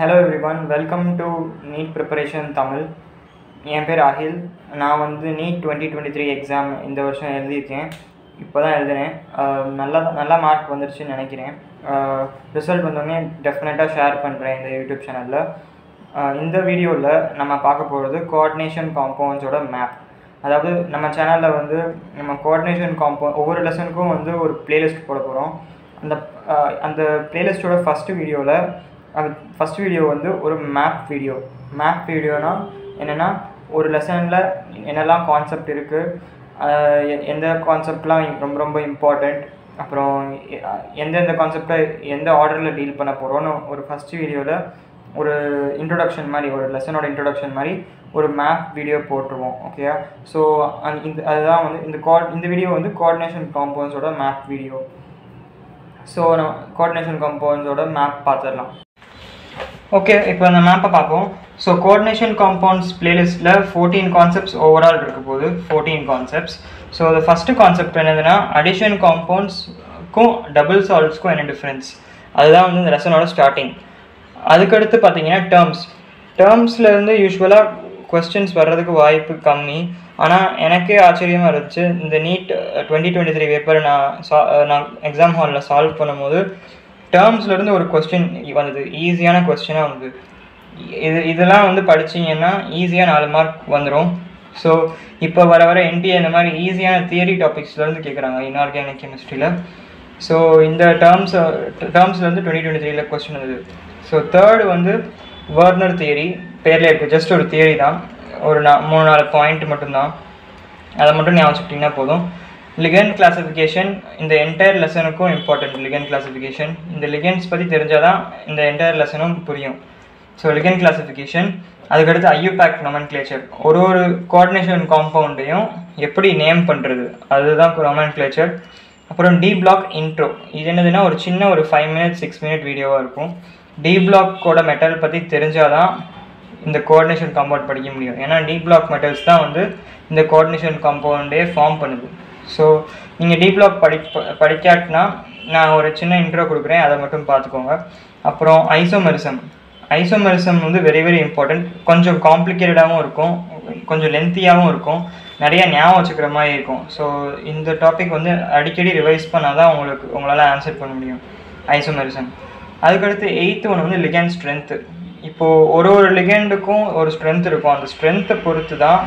Hello everyone welcome to NEET preparation Tamil என் பேர் அகில். நான் வந்து NEET twenty twenty three exam இந்த வருஷம் எழுதியிருக்கேன். இப்போ தான் எழுதினேன் நல்லா நல்லா மார்க் வந்துருச்சுன்னு நினைக்கிறேன். ரிசல்ட் வந்தோடனே டெஃபினட்டாக ஷேர் பண்ணுறேன் இந்த யூடியூப் சேனலில் இந்த வீடியோவில் நம்ம பார்க்க போகிறது கோஆர்டினேஷன் காம்பவுண்ட்ஸோட மேப் அதாவது நம்ம சேனலில் வந்து நம்ம கோஆர்டினேஷன் காம்பவுண்ட் ஒவ்வொரு லெசனுக்கும் வந்து ஒரு பிளேலிஸ்ட் போட போகிறோம் அந்த அந்த பிளேலிஸ்ட்டோட ஃபஸ்ட்டு வீடியோவில் அது ஃபஸ்ட் வீடியோ வந்து ஒரு மேப் வீடியோ மேப் வீடியோனா என்னென்னா ஒரு லெசனில் என்னெல்லாம் கான்செப்ட் இருக்குது எந்த கான்செப்ட்லாம் ரொம்ப ரொம்ப இம்பார்ட்டண்ட் அப்புறம் எந்தெந்த கான்செப்டை எந்த ஆர்டரில் டீல் பண்ண போகிறோன்னு ஒரு ஃபஸ்ட் வீடியோவில் ஒரு இன்ட்ரொடக்ஷன் மாதிரி ஒரு லெசனோட இன்ட்ரொடக்ஷன் மாதிரி ஒரு மேப் வீடியோ போட்டுருவோம் ஓகேயா ஸோ அந் இந்த அதுதான் வந்து இந்த கோ இந்த வீடியோ வந்து கோஆர்டினேஷன் காம்பவுண்ட்ஸோட மேப் வீடியோ ஸோ நம்ம கோஆர்டினேஷன் காம்பவுண்ட்ஸோட மேப் பார்த்துடலாம் ஓகே இப்போ அந்த மேப்பை பார்ப்போம். ஸோ கோஆர்டினேஷன் காம்பவுண்ட்ஸ் பிளேலிஸ்ட்டில் ஃபோர்டீன் கான்செப்ட்ஸ் ஓவரால் இருக்க போது ஃபோர்டீன் கான்செப்ட்ஸ் ஸோ அது ஃபஸ்ட்டு கான்செப்ட் என்னதுன்னா அடிஷன் காம்பவுண்ட்ஸ்க்கும் டபுள் சால்வ்ஸ்க்கும் என்ன டிஃப்ரென்ஸ் அதுதான் வந்து இந்த லெசனோட ஸ்டார்டிங் அதுக்கடுத்து பார்த்தீங்கன்னா டேர்ம்ஸ் டேர்ம்ஸ்லேருந்து யூஸ்வலாக கொஸ்டின்ஸ் வர்றதுக்கு வாய்ப்பு கம்மி. ஆனால் எனக்கே ஆச்சரியமாக இருந்துச்சு. இந்த NEET twenty twenty three paper நான் சா நான் எக்ஸாம் ஹாலில் சால்வ் பண்ணும்போது டேர்ம்ஸ்லேருந்து ஒரு கொஸ்டின் வந்தது. ஈஸியான கொஸ்டினாக வந்தது. இது இதெல்லாம் வந்து படிச்சீங்கன்னா ஈஸியாக நாலு மார்க் வந்துடும் ஸோ இப்போ வர வர என்டிஏ இந்த மாதிரி ஈஸியான தியரி டாபிக்ஸ்லேருந்து கேட்குறாங்க இன்ஆர்கானிக் கெமிஸ்ட்ரியில் ஸோ இந்த டேர்ம்ஸ் டேர்ம்ஸ்லேருந்து டுவெண்ட்டி டுவெண்ட்டி த்ரீல கொஸ்டின் வந்தது. ஸோ தேர்டு வந்து வேர்னர் தியரி பேரில் இருக்குது ஜஸ்ட் ஒரு தியரி தான். ஒரு நா மூணு நாலு பாயிண்ட் மட்டும்தான். அதை மட்டும் ஞாபகம் வச்சுக்கிட்டிங்கன்னா போதும். லிகன் கிளாஸிஃபிகேஷன் இந்த என்டையர் லெசனுக்கும் இம்பார்ட்டன்ட் லிகன் கிளாஸிஃபிகேஷன் இந்த லிகன்ஸ் பற்றி தெரிஞ்சால் தான் இந்த என்டையர் லெசனும் புரியும். ஸோ லிகன் கிளாசிஃபிகேஷன் அதுக்கடுத்து ஐயூபேக் நொமன்க்ளேச்சர் ஒரு ஒரு கோஆர்டினேஷன் காம்பவுண்டையும் எப்படி நேம் பண்ணுறது அதுதான் நொமன்க்ளேச்சர் அப்புறம் டி பிளாக் இன்ட்ரோ இது என்னதுன்னா ஒரு சின்ன ஒரு ஃபைவ் மினிட் சிக்ஸ் மினிட் வீடியோவாக இருக்கும். டி பிளாக்கோட மெட்டல் பற்றி தெரிஞ்சால் தான் இந்த கோஆர்டினேஷன் காம்பவுண்ட் படிக்க முடியும். ஏன்னா டி பிளாக் மெட்டல்ஸ் தான் வந்து இந்த கோஆர்டினேஷன் காம்பவுண்டே ஃபார்ம் பண்ணுது. ஸோ நீங்கள் டி பிளாக் படி படிக்காட்டினா நான் ஒரு சின்ன இன்ட்ரோ கொடுக்குறேன். அதை மட்டும் பார்த்துக்கோங்க. அப்புறம் ஐசோமெரிசம் ஐசோமெரிசம் வந்து வெரி வெரி இம்பார்ட்டன்ட் கொஞ்சம் காம்ப்ளிகேட்டடாகவும் இருக்கும். கொஞ்சம் லென்த்தியாகவும் இருக்கும். நிறையா ஞாபகம் வச்சுக்கிற மாதிரி இருக்கும். ஸோ இந்த டாபிக் வந்து அடிக்கடி ரிவைஸ் பண்ணால் தான் உங்களுக்கு உங்களால் ஆன்சர் பண்ண முடியும். ஐசோமெரிசம் அதுக்கடுத்து எயித்து ஒன்று வந்து லிகேண்ட் ஸ்ட்ரென்த்து இப்போது ஒரு ஒரு லிகேண்டுக்கும் ஒரு ஸ்ட்ரென்த் இருக்கும். அந்த ஸ்ட்ரென்த்தை பொறுத்து தான்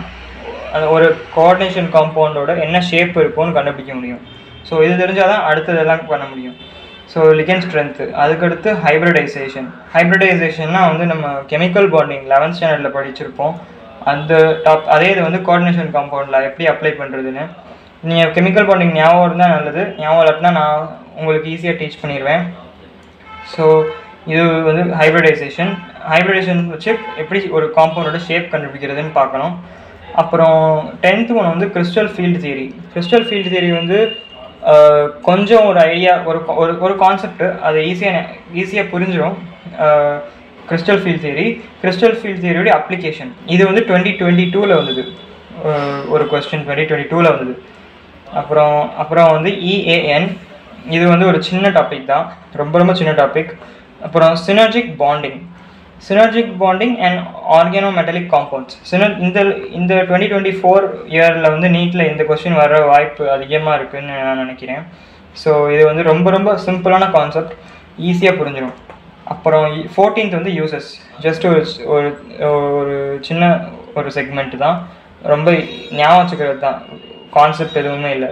ஒரு கோஆர்டினேஷன் காம்பவுண்டோட என்ன ஷேப் இருக்கும்னு கண்டுபிடிக்க முடியும். ஸோ இது தெரிஞ்சால் தான் அடுத்ததெல்லாம் பண்ண முடியும். ஸோ லிகன் ஸ்ட்ரென்த்து அதுக்கடுத்து ஹைப்ரிடைசேஷன் ஹைப்ரிடைசேஷன்னா வந்து நம்ம கெமிக்கல் பாண்டிங் லெவன்த் ஸ்டாண்டர்டில் படிச்சிருப்போம். அந்த டாப் அதே இது வந்து கோஆர்டினேஷன் காம்பவுண்டில் எப்படி அப்ளை பண்ணுறதுன்னு நீங்கள் கெமிக்கல் பாண்டிங் ஞாபகம் இருந்தால் நல்லது. ஞாபகம் இல்லாட்டினா நான் உங்களுக்கு ஈஸியாக டீச் பண்ணிடுவேன் ஸோ இது வந்து ஹைப்ரிடைசேஷன் ஹைப்ரிடைசேஷன் வச்சு எப்படி ஒரு காம்பவுண்டோட ஷேப் கண்டுபிடிக்கிறதுன்னு பார்க்கணும். அப்புறம் டென்த்து ஒன்று வந்து crystal field theory crystal field theory வந்து கொஞ்சம் ஒரு ஐடியா ஒரு ஒரு ஒரு கான்செப்ட் அது ஈஸியாக ஈஸியாக புரிஞ்சிடும் crystal field theory crystal field தியரியோட application இது வந்து டுவெண்ட்டி டுவெண்ட்டி டூவில் வந்தது. ஒரு கொஸ்டின் டுவெண்ட்டி டுவெண்ட்டி டூவில் வந்தது. அப்புறம் அப்புறம் வந்து இஏஎன் இது வந்து ஒரு சின்ன டாபிக் தான். ரொம்ப ரொம்ப சின்ன டாபிக் அப்புறம் synergic bonding synergic bonding and organometallic compounds sinner இந்த இந்த டுவெண்ட்டி டுவெண்ட்டி ஃபோர் இயரில் வந்து நீட்டில் இந்த கொஸ்டின் வர வாய்ப்பு அதிகமாக இருக்குதுன்னு நான் நினைக்கிறேன். ஸோ இது வந்து ரொம்ப ரொம்ப சிம்பிளான கான்செப்ட் ஈஸியாக புரிஞ்சிடும் அப்புறம் ஃபோர்டீன்த் வந்து யூசஸ் ஜஸ்ட் ஒரு ஒரு ஒரு சின்ன ஒரு செக்மெண்ட் தான். ரொம்ப ஞாபகம் வச்சுக்கிறது தான். கான்செப்ட் எதுவுமே இல்லை.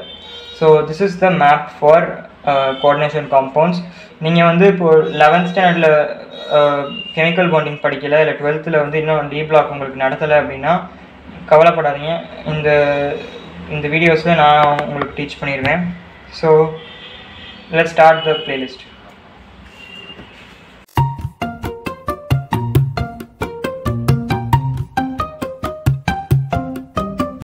So this is the map for coordination compounds நீங்கள் வந்து இப்போது லெவன்த் ஸ்டாண்டர்டில் கெமிக்கல் பாண்டிங் படிக்கலை இல்லை டுவெல்த்தில் வந்து இன்னும் டி பிளாக் உங்களுக்கு நடத்தலை அப்படின்னா கவலைப்படாதீங்க. இந்த இந்த வீடியோஸில் நான் உங்களுக்கு டீச் பண்ணிடுவேன் so let start the playlist